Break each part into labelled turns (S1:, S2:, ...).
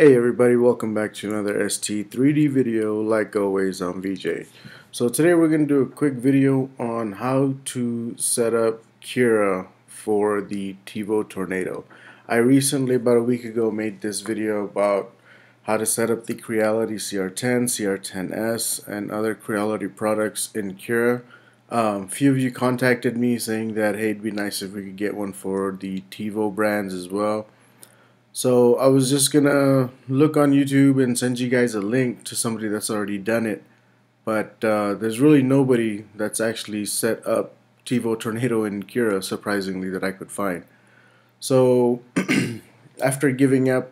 S1: Hey everybody, welcome back to another ST 3D video like always on VJ. So today we're going to do a quick video on how to set up Cura for the Tevo Tornado. I recently, about a week ago, made this video about how to set up the Creality CR10, CR10S, and other Creality products in Cura. Um, few of you contacted me saying that hey, it'd be nice if we could get one for the Tevo brands as well. So I was just gonna look on YouTube and send you guys a link to somebody that's already done it. But uh, there's really nobody that's actually set up Tevo Tornado in Cura, surprisingly, that I could find. So after giving up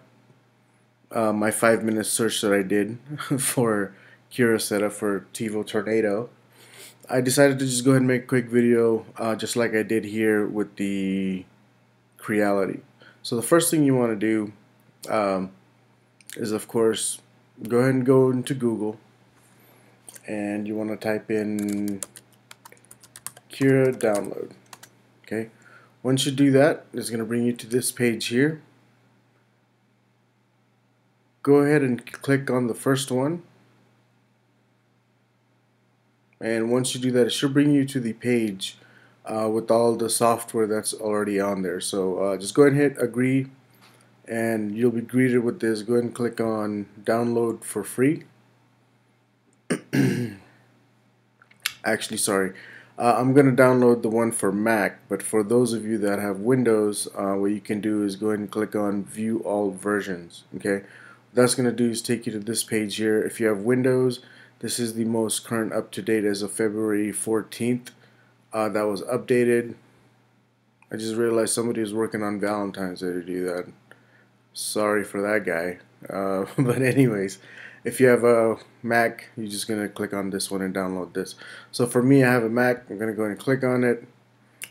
S1: uh, my five minute search that I did for Cura setup for Tevo Tornado, I decided to just go ahead and make a quick video uh, just like I did here with the Creality. So the first thing you want to do um, is, of course, go ahead and go into Google and you want to type in Cura download. Okay. Once you do that, it's going to bring you to this page here. Go ahead and click on the first one. And once you do that, it should bring you to the page uh, with all the software that's already on there. So uh, just go ahead and hit agree and you'll be greeted with this. Go ahead and click on download for free. Actually, sorry. Uh, I'm going to download the one for Mac, but for those of you that have Windows, uh, what you can do is go ahead and click on view all versions. Okay, what that's going to do is take you to this page here. If you have Windows, this is the most current up to date as of February 14th uh, that was updated. I just realized somebody was working on Valentine's Day to do that. Sorry for that guy. Uh, but anyways, if you have a Mac, you're just going to click on this one and download this. So for me, I have a Mac. I'm going to go and click on it.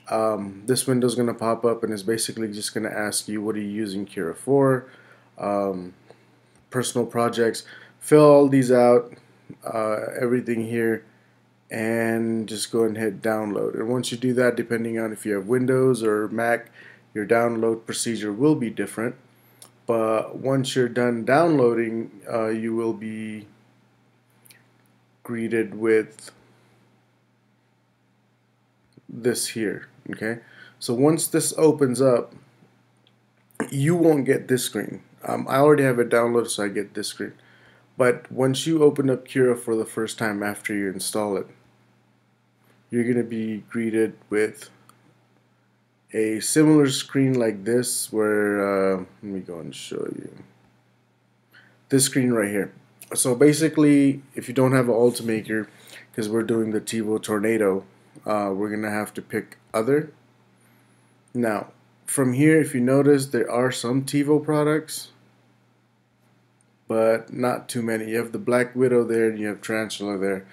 S1: Um, this window is going to pop up and it's basically just going to ask you what are you using Cura for, um, personal projects. Fill all these out, uh, everything here and just go ahead and hit download. And once you do that, depending on if you have Windows or Mac, your download procedure will be different. But once you're done downloading, uh, you will be greeted with this here. Okay, so once this opens up, you won't get this screen. Um, I already have it downloaded, so I get this screen. But once you open up Cura for the first time after you install it, you're going to be greeted with a similar screen like this where, uh, let me go and show you. This screen right here. So basically, if you don't have an Ultimaker, because we're doing the Tevo Tornado, uh, we're to have to pick other. Now, from here, if you notice, there are some Tevo products but not too many. You have the Black Widow there and you have Tarantula there.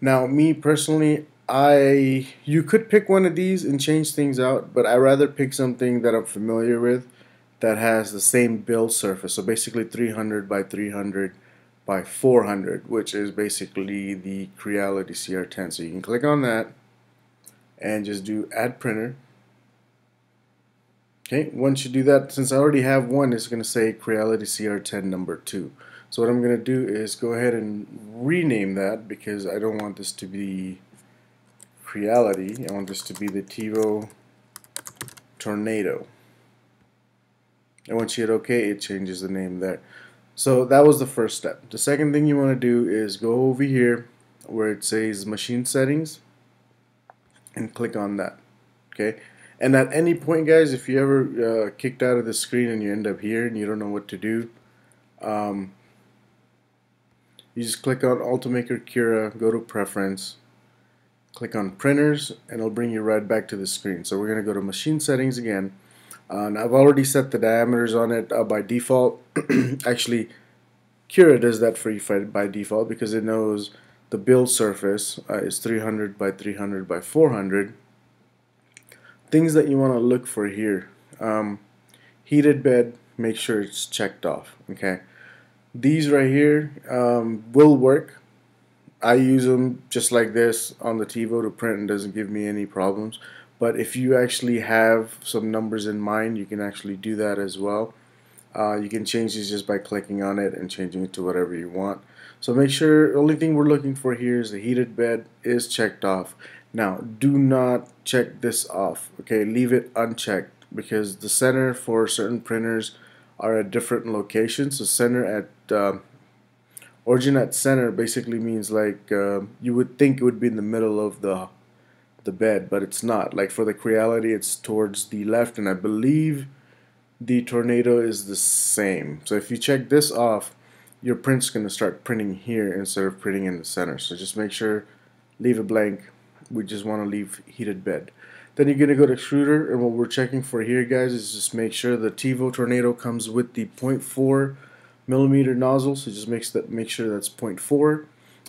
S1: Now, me personally, I you could pick one of these and change things out, but I rather pick something that I'm familiar with that has the same build surface. So basically 300 by 300 by 400, which is basically the Creality CR10. So you can click on that and just do add printer. Okay, once you do that, since I already have one, it's going to say Creality CR10 number 2. So what I'm going to do is go ahead and rename that because I don't want this to be Creality. I want this to be the Tevo Tornado. And once you hit OK, it changes the name there. So that was the first step. The second thing you want to do is go over here where it says Machine Settings and click on that. Okay. And at any point, guys, if you ever uh, kicked out of the screen and you end up here and you don't know what to do, um, you just click on Ultimaker Cura, go to Preference, click on Printers, and it'll bring you right back to the screen. So we're going to go to Machine Settings again. Uh, and I've already set the diameters on it uh, by default. Actually, Cura does that for you by default because it knows the build surface uh, is 300 by 300 by 400 things that you want to look for here um, heated bed make sure it's checked off okay these right here um, will work I use them just like this on the Tevo to print and doesn't give me any problems. But if you actually have some numbers in mind you can actually do that as well. Uh, you can change these just by clicking on it and changing it to whatever you want. So make sure only thing we're looking for here is the heated bed is checked off. Now do not check this off okay? Leave it unchecked because the center for certain printers are at different locations. So center at uh, origin at center basically means like uh, you would think it would be in the middle of the the bed but it's not. Like for the Creality it's towards the left and I believe the tornado is the same. So if you check this off your print's gonna start printing here instead of printing in the center. So just make sure leave it blank. We just want to leave heated bed. Then you're gonna go to extruder and what we're checking for here guys is just make sure the Tevo tornado comes with the 0.4 millimeter nozzle so just makes that make sure that's 0.4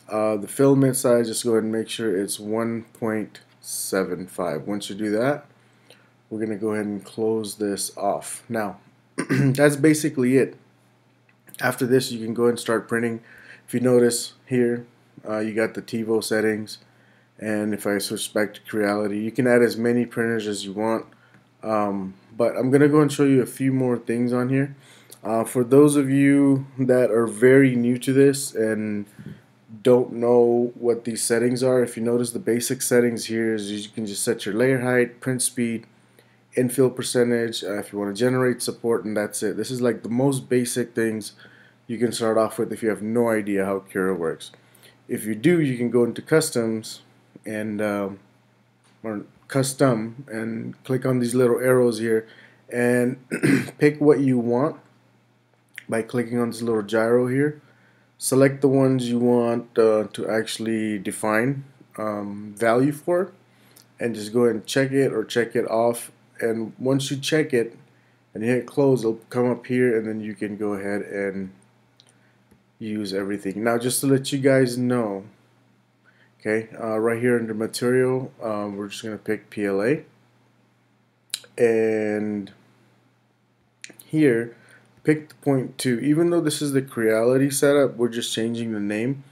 S1: uh, the filament size just go ahead and make sure it's 1.75 once you do that we're gonna go ahead and close this off. Now that's basically it. After this you can go ahead and start printing. If you notice here uh, you got the Tevo settings and if I switch back to Creality you can add as many printers as you want. Um, but I'm gonna go and show you a few more things on here uh, for those of you that are very new to this and don't know what these settings are if you notice the basic settings here is you can just set your layer height print speed infill percentage uh, if you want to generate support and that's it. This is like the most basic things you can start off with if you have no idea how Cura works. If you do you can go into customs and um, or custom and click on these little arrows here and pick what you want by clicking on this little gyro here. Select the ones you want uh, to actually define um, value for and just go ahead and check it or check it off. And once you check it and hit close it'll come up here and then you can go ahead and use everything. Now just to let you guys know okay uh, right here under material um, we're just gonna pick PLA and here pick the point two even though this is the Creality setup we're just changing the name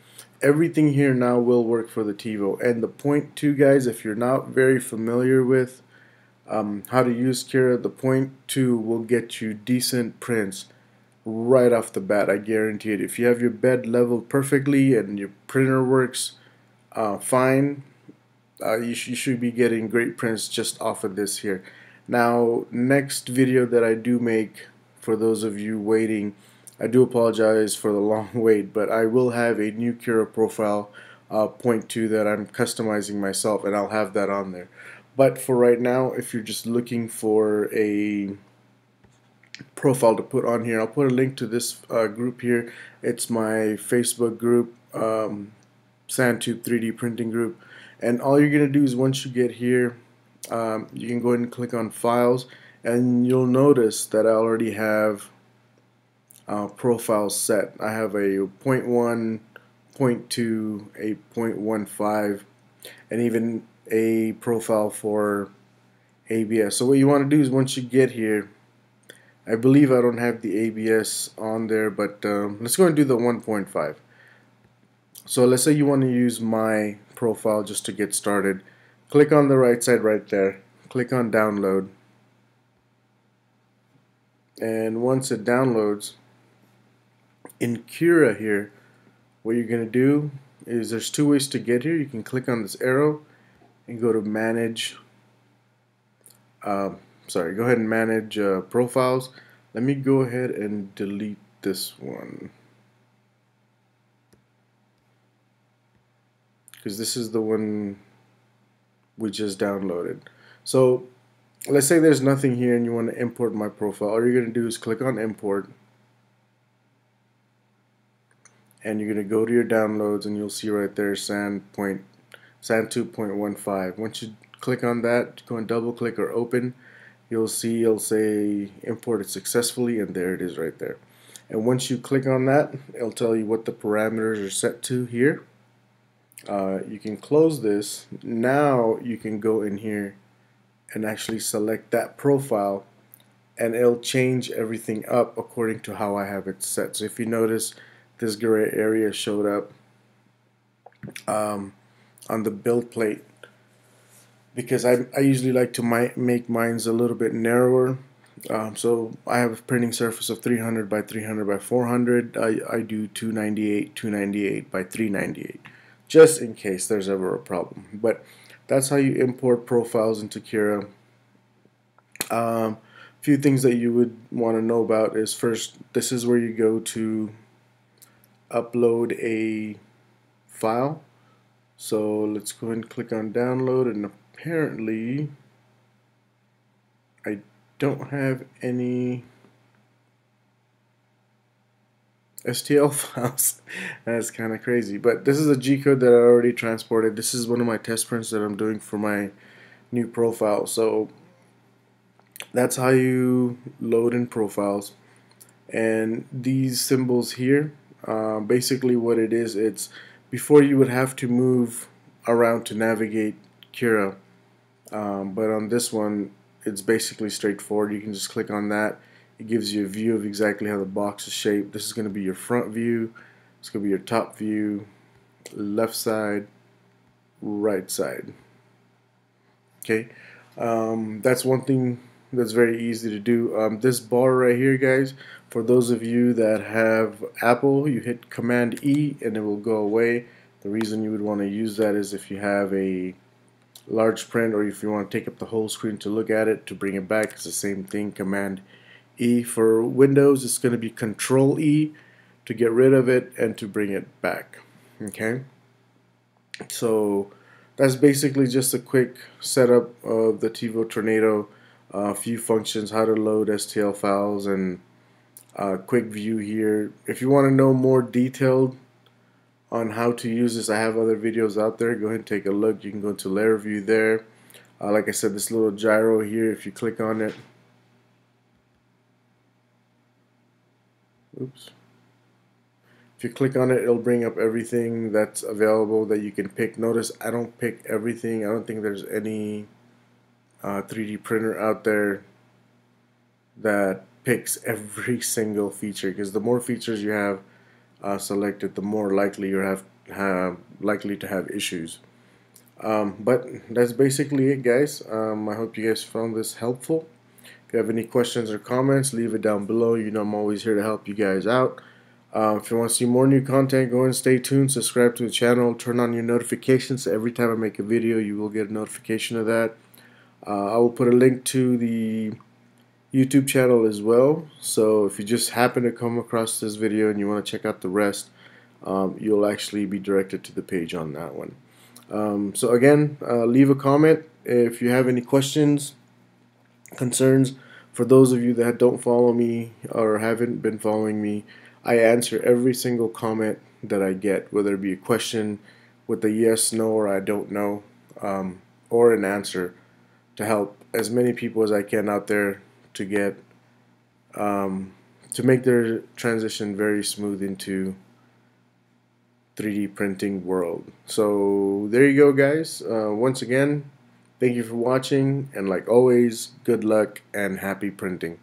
S1: everything here now will work for the Tevo and the point two guys if you're not very familiar with um, how to use Cura, the point two will get you decent prints right off the bat. I guarantee it. If you have your bed leveled perfectly and your printer works uh, fine, uh, you, sh you should be getting great prints just off of this here. Now, next video that I do make, for those of you waiting, I do apologize for the long wait, but I will have a new Cura profile uh, point two that I'm customizing myself, and I'll have that on there. But for right now, if you're just looking for a profile to put on here, I'll put a link to this uh, group here. It's my Facebook group, um, Santube 3D printing group. And all you're going to do is once you get here, um, you can go ahead and click on files and you'll notice that I already have uh, profiles set. I have a 0.1, 0.2, a 0.15, and even a profile for ABS. So what you want to do is once you get here, I believe I don't have the ABS on there, but um, let's go and do the 1.5. So let's say you want to use my profile just to get started. Click on the right side right there. Click on download. And once it downloads, in Cura here, what you're going to do is there's two ways to get here. You can click on this arrow and go to manage uh, sorry go ahead and manage uh, profiles. Let me go ahead and delete this one. Because this is the one we just downloaded. So let's say there's nothing here and you want to import my profile all you're going to do is click on import and you're going to go to your downloads and you'll see right there sand point SAN 2.15. Once you click on that, go and double click or open, you'll see it'll say imported successfully and there it is right there. And once you click on that, it'll tell you what the parameters are set to here. Uh, you can close this. Now you can go in here and actually select that profile and it'll change everything up according to how I have it set. So if you notice this gray area showed up um, on the build plate because I, I usually like to my, make mines a little bit narrower Um, so I have a printing surface of 300 by 300 by 400. I, I do 298, 298 by 398, just in case there's ever a problem. But that's how you import profiles into Cura. Um, a few things that you would want to know about is first, this is where you go to upload a file. So let's go ahead and click on download and apparently I don't have any STL files. That's kind of crazy. But this is a G-code that I already transported. This is one of my test prints that I'm doing for my new profile. So that's how you load in profiles. And these symbols here, uh, basically what it is, it's before you would have to move around to navigate Cura. Um, but on this one, it's basically straightforward. You can just click on that. It gives you a view of exactly how the box is shaped. This is going to be your front view. It's going to be your top view, left side, right side. Okay, um, that's one thing that's very easy to do. Um, this bar right here, guys, for those of you that have Apple, you hit Command E and it will go away. The reason you would want to use that is if you have a large print or if you want to take up the whole screen to look at it to bring it back it's the same thing command E for Windows it's going to be control E to get rid of it and to bring it back okay so that's basically just a quick setup of the Tevo Tornado a uh, few functions how to load STL files and a quick view here if you want to know more detailed on how to use this. I have other videos out there. Go ahead and take a look. You can go to layer view there. Uh, like I said, this little gyro here, if you click on it, oops. If you click on it, it'll bring up everything that's available that you can pick. Notice I don't pick everything. I don't think there's any uh, 3D printer out there that picks every single feature because the more features you have, uh, selected, the more likely you have, have likely to have issues. Um, but that's basically it, guys. Um, I hope you guys found this helpful. If you have any questions or comments, leave it down below. You know I'm always here to help you guys out. Uh, if you want to see more new content, go and stay tuned. Subscribe to the channel. Turn on your notifications. Every time I make a video, you will get a notification of that. Uh, I will put a link to the YouTube channel as well. So if you just happen to come across this video and you want to check out the rest, um, you'll actually be directed to the page on that one. Um, so again, uh, leave a comment if you have any questions, concerns. For those of you that don't follow me or haven't been following me, I answer every single comment that I get, whether it be a question with a yes, no, or I don't know, um, or an answer to help as many people as I can out there to get um, to make their transition very smooth into 3D printing world. So there you go guys. Uh, once again, thank you for watching and like always, good luck and happy printing.